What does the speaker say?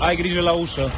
Hay grillo la usa.